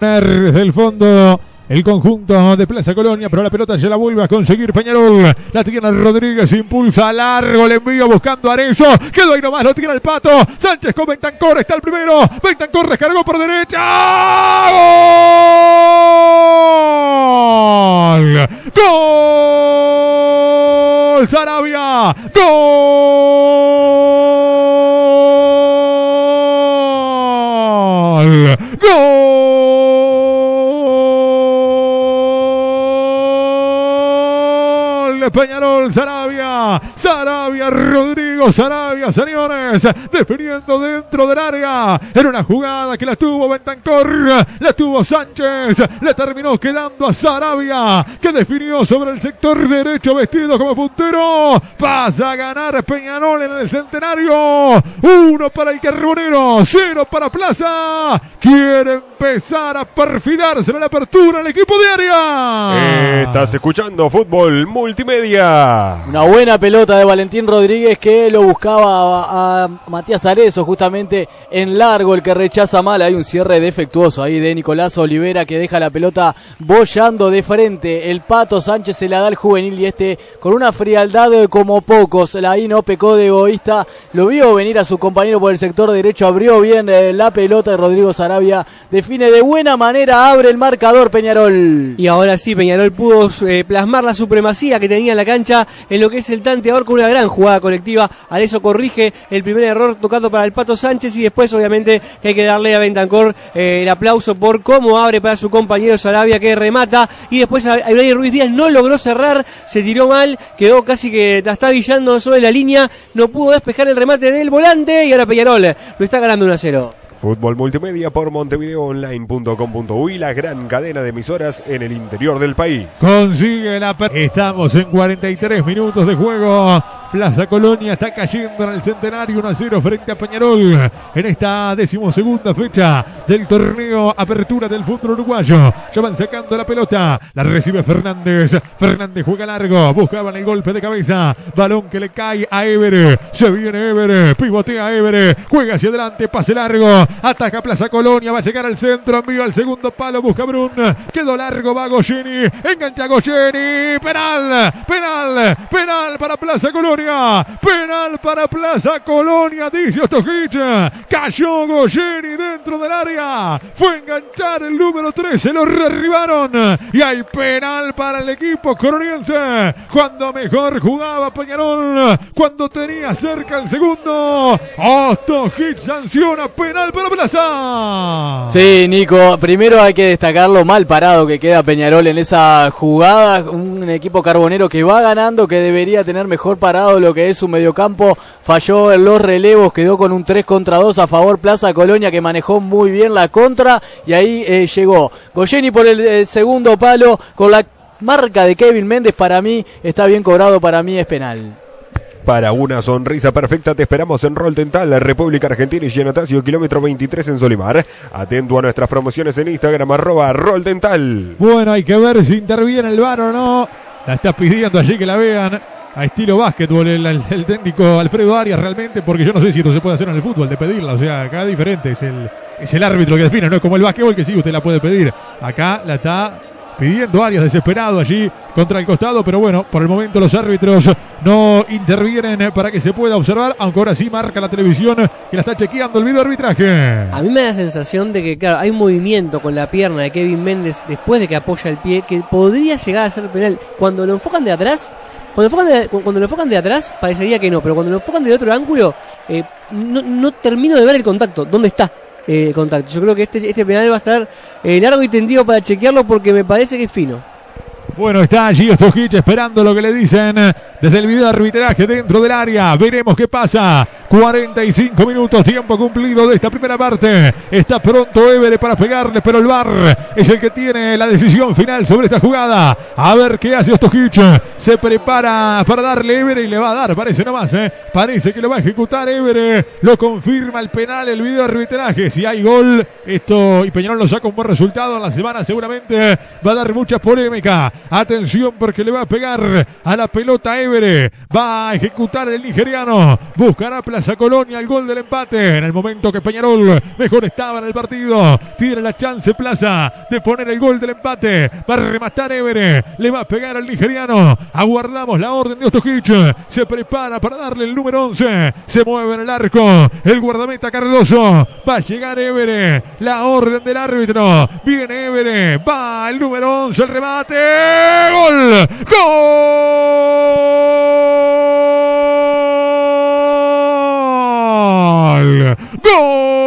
Desde el fondo el conjunto de Plaza Colonia, pero la pelota se la vuelve a conseguir Peñarol. La tiene Rodríguez, impulsa largo, le envío buscando a Arezo. Quedó ahí nomás, lo tira el pato. Sánchez con Bentancor, está el primero. Bentancor descargó por derecha. ¡Gol! ¡Gol! Sarabia. ¡Gol! Peñarol, Sarabia. Rodrigo Sarabia, señores. Definiendo dentro del área. Era una jugada que la tuvo Bentancor. La tuvo Sánchez. Le terminó quedando a Sarabia. Que definió sobre el sector derecho vestido como puntero. Pasa a ganar Peñarol en el centenario. Uno para el Carbonero. Cero para Plaza. Quiere empezar a perfilarse en la apertura el equipo de área. Estás escuchando fútbol multimedia. Una buena pelota de Valentín Rodríguez que lo buscaba a, Matías Arezo justamente en largo, el que rechaza mal. Hay un cierre defectuoso ahí de Nicolás Olivera que deja la pelota bollando de frente. El Pato Sánchez se la da al juvenil y este con una frialdad como pocos. Ahí no pecó de egoísta. Lo vio venir a su compañero por el sector derecho. Abrió bien eh, la pelota de Rodrigo Sarabia. Define de buena manera. Abre el marcador Peñarol. Y ahora sí, Peñarol pudo eh, plasmar la supremacía que tenía en la cancha en lo que es el con una gran jugada colectiva. Arezo corrige el primer error tocado para el Pato Sánchez y después obviamente hay que darle a Bentancor eh, el aplauso por cómo abre para su compañero Sarabia que remata y después Ibrahim Ruiz Díaz no logró cerrar, se tiró mal, quedó casi que está guillando sobre la línea, no pudo despejar el remate del volante y ahora Peñarol lo está ganando 1 a 0. Fútbol multimedia por montevideoonline.com.uy, la gran cadena de emisoras en el interior del país. Consigue la Estamos en 43 minutos de juego. Plaza Colonia está cayendo en el centenario 1 a 0 frente a Peñarol en esta decimosegunda fecha del torneo Apertura del fútbol uruguayo. Ya van sacando la pelota. La recibe Fernández. Fernández juega largo. Buscaban el golpe de cabeza. Balón que le cae a Ever. Se viene Ever. Pivotea Ever. Juega hacia adelante. Pase largo. Ataca Plaza Colonia. Va a llegar al centro. Envío al segundo palo. Busca Brun. Quedó largo. Va Goyeni. Engancha Goyeni. Penal. Penal. Penal para Plaza Colonia. Penal para Plaza Colonia. Dice Ostojic. Cayó Goyeni dentro del área. Fue a enganchar el número 13. Lo derribaron. Y hay penal para el equipo coroniense. Cuando mejor jugaba Peñarol. Cuando tenía cerca el segundo. Ostojic sanciona penal para Plaza. Sí, Nico, primero hay que destacar lo mal parado que queda Peñarol en esa jugada, un equipo carbonero que va ganando, que debería tener mejor parado lo que es su mediocampo, falló en los relevos, quedó con un 3 contra 2 a favor Plaza Colonia que manejó muy bien la contra y ahí eh, llegó Goyeni por el eh, segundo palo con la marca de Kevin Méndez, para mí está bien cobrado, para mí es penal. Para una sonrisa perfecta te esperamos en Rol Dental, la República Argentina y Genotasio, kilómetro 23 en Solimar. Atento a nuestras promociones en Instagram, arroba Rol Dental. Bueno, hay que ver si interviene el VAR o no. La está pidiendo allí que la vean. A estilo básquetbol el, técnico Alfredo Arias realmente, porque yo no sé si esto se puede hacer en el fútbol, de pedirla. O sea, acá diferente, es el, es el árbitro que define, no es como el básquetbol que sí usted la puede pedir. Acá la está pidiendo Arias desesperado allí contra el costado, pero bueno, por el momento los árbitros no intervienen para que se pueda observar, aunque ahora sí marca la televisión que la está chequeando el video arbitraje. A mí me da la sensación de que, claro, hay movimiento con la pierna de Kevin Méndez después de que apoya el pie que podría llegar a ser penal. Cuando lo enfocan de atrás, cuando, enfocan de- cuando lo enfocan de atrás parecería que no, pero cuando lo enfocan del otro ángulo, eh, no, no termino de ver el contacto. ¿Dónde está eh, el contacto? Yo creo que este, este penal va a estar eh, largo y tendido para chequearlo porque me parece que es fino. Bueno, está allí Ostojic esperando lo que le dicen desde el video de arbitraje dentro del área. Veremos qué pasa. 45 minutos, tiempo cumplido de esta primera parte. Está pronto Évere para pegarle, pero el VAR es el que tiene la decisión final sobre esta jugada. A ver qué hace Ostojic. Se prepara para darle Évere y le va a dar, parece nomás, ¿eh? Parece que lo va a ejecutar Évere. Lo confirma el penal, el video de arbitraje. Si hay gol, esto y Peñarol lo saca un buen resultado en la semana, seguramente va a dar mucha polémica. Atención porque le va a pegar a la pelota Evere. Va a ejecutar el nigeriano. Buscará Plaza Colonia el gol del empate. En el momento que Peñarol mejor estaba en el partido. Tiene la chance Plaza de poner el gol del empate. Va a rematar Evere. Le va a pegar al nigeriano. Aguardamos la orden de Ostojic. Se prepara para darle el número 11. Se mueve en el arco. El guardameta Cardoso. Va a llegar Evere. La orden del árbitro. Viene Evere. Va el número 11. El remate. Gol. Gol. Gol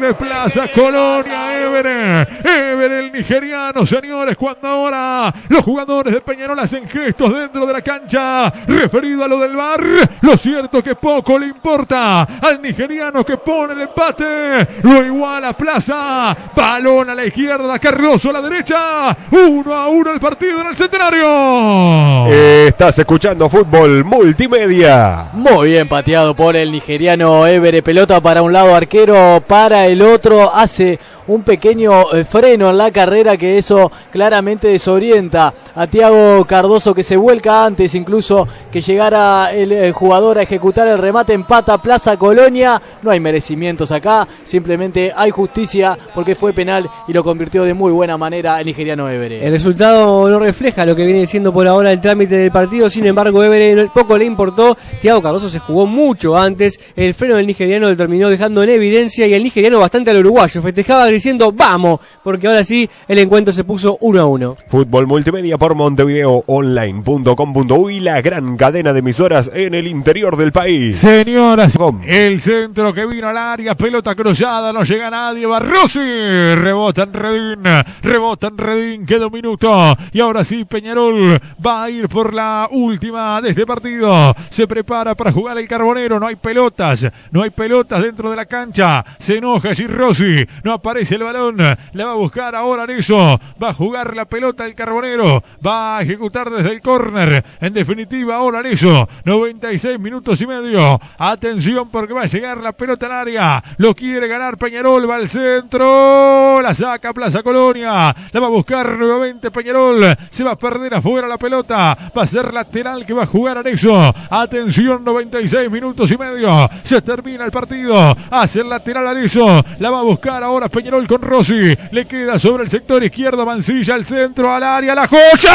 de Plaza Colonia Evere. Evere el nigeriano, señores, cuando ahora los jugadores de Peñarol hacen gestos dentro de la cancha referido a lo del bar. Lo cierto que poco le importa al nigeriano que pone el empate. Lo iguala Plaza. Balón a la izquierda, Cardoso a la derecha. Uno a uno el partido en el centenario. Estás escuchando fútbol multimedia. Muy bien pateado por el nigeriano Evere. Pelota para un lado, arquero para el otro. Hace un pequeño eh, freno en la carrera que eso claramente desorienta a Tiago Cardoso que se vuelca antes incluso que llegara el, eh, jugador a ejecutar el remate empata Plaza Colonia no hay merecimientos acá simplemente hay justicia porque fue penal y lo convirtió de muy buena manera el nigeriano Evere El resultado no refleja lo que viene siendo por ahora el trámite del partido, sin embargo, Evere poco le importó. Thiago Cardoso se jugó mucho antes. El freno del nigeriano lo terminó dejando en evidencia y el nigeriano bastante al uruguayo. Festejaba diciendo vamos, porque ahora sí el encuentro se puso uno a uno. Fútbol multimedia por montevideoonline.com.uy, la gran cadena de emisoras en el interior del país. Señoras, el centro que vino al área, pelota cruzada, no llega nadie, Barrosi, rebota en Redín, rebota en Redín, queda un minuto, y ahora sí Peñarol va a ir por la última de este partido, se prepara para jugar el Carbonero, no hay pelotas, no hay pelotas dentro de la cancha, se enoja Rossi, no aparece el balón, la va a buscar ahora Neso, va a jugar la pelota el Carbonero, va a ejecutar desde el córner, en definitiva ahora Neso, 96 minutos y medio, atención porque va a llegar la pelota al área, lo quiere ganar Peñarol, va al centro, la saca Plaza Colonia, la va a buscar nuevamente Peñarol, se va a perder afuera la pelota, va a ser lateral que va a jugar Arezo, atención 96 minutos y medio, se termina el partido, hace el lateral Arezo, la va a buscar ahora Peñarol con Rossi, le queda sobre el sector izquierdo Mancilla, al centro, al área, la joya,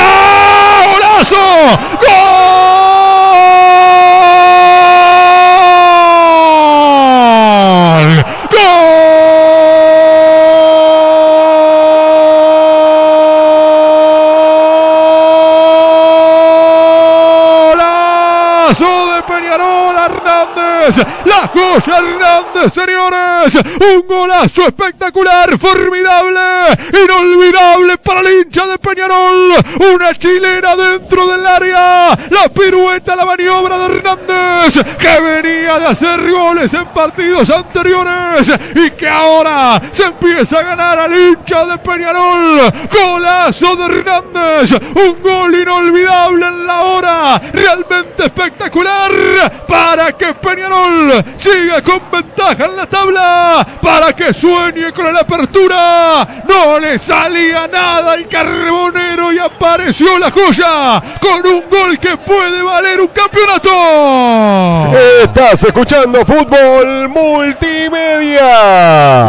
golazo, gol, Hernández, la joya Hernández, señores, un golazo espectacular, formidable, inolvidable para el hincha de Peñarol, una chilena dentro del área, la pirueta, la maniobra de Hernández, que venía de hacer goles en partidos anteriores y que ahora se empieza a ganar al hincha de Peñarol, golazo de Hernández, un gol inolvidable en la hora, realmente espectacular para que Peñarol siga con ventaja en la tabla, para que sueñe con la apertura. No le salía nada al carbonero y apareció la joya con un gol que puede valer un campeonato. Estás escuchando fútbol multimedia.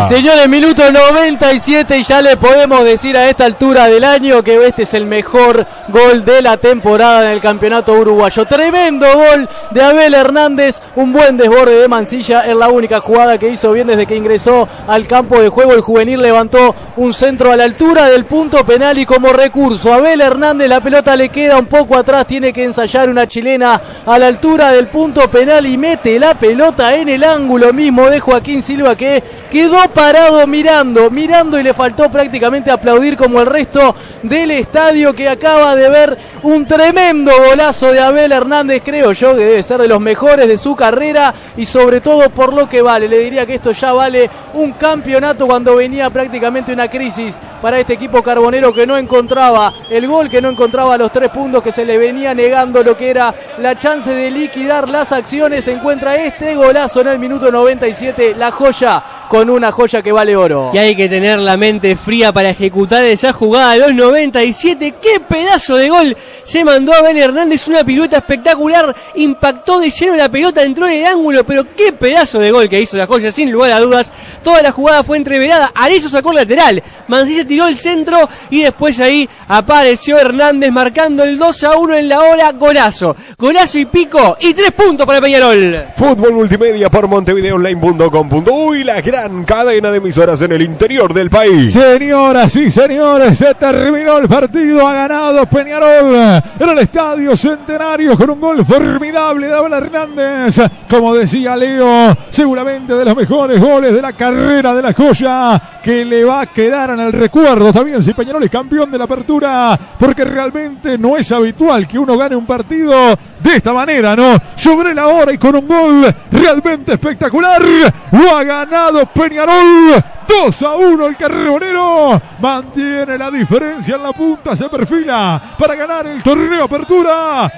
Señores, minuto 97 y ya le podemos decir a esta altura del año que este es el mejor gol de la temporada en el campeonato uruguayo. Tremendo gol de Abel Hernández, un buen desborde de Mancilla, es la única jugada que hizo bien desde que ingresó al campo de juego. El juvenil levantó un centro a la altura del punto penal y como recurso Abel Hernández la pelota le queda un poco atrás, tiene que ensayar una chilena a la altura del punto penal y mete la pelota en el ángulo mismo de Joaquín Silva que quedó parado mirando, mirando y le faltó prácticamente aplaudir como el resto del estadio que acaba de ver un tremendo golazo de Abel Hernández, creo yo que debe ser de los mejores de su carrera y sobre todo por lo que vale. Le diría que esto ya vale un campeonato cuando venía prácticamente una crisis para este equipo carbonero que no encontraba el gol, que no encontraba los tres puntos, que se le venía negando lo que era la chance de liquidar las acciones. Encuentra este golazo en el minuto 97, la joya con una joya que vale oro. Y hay que tener la mente fría para ejecutar esa jugada a los 97. ¡Qué pedazo de gol! Se mandó a Ben Hernández una pirueta espectacular. Impactó de lleno la pelota, entró en el ángulo. Pero qué pedazo de gol que hizo la joya, sin lugar a dudas. Toda la jugada fue entreverada. Arezo sacó el lateral. Mancilla tiró el centro. Y después ahí apareció Hernández marcando el 2 a 1 en la hora. Golazo. Golazo y pico. Y tres puntos para Peñarol. Fútbol multimedia por montevideoonline.com.uy, la gran cadena de emisoras en el interior del país. Señoras y señores, se terminó el partido. Ha ganado Peñarol en el Estadio Centenario con un gol formidable de Abel Hernández. Como decía Leo, seguramente de los mejores goles de la carrera de la joya que le va a quedar en el recuerdo también si Peñarol es campeón de la apertura, porque realmente no es habitual que uno gane un partido de esta manera, ¿no? Sobre la hora y con un gol realmente espectacular. Lo ha ganado Peñarol. 2 a 1 el carrebonero. Mantiene la diferencia en la punta. Se perfila para ganar el torneo apertura.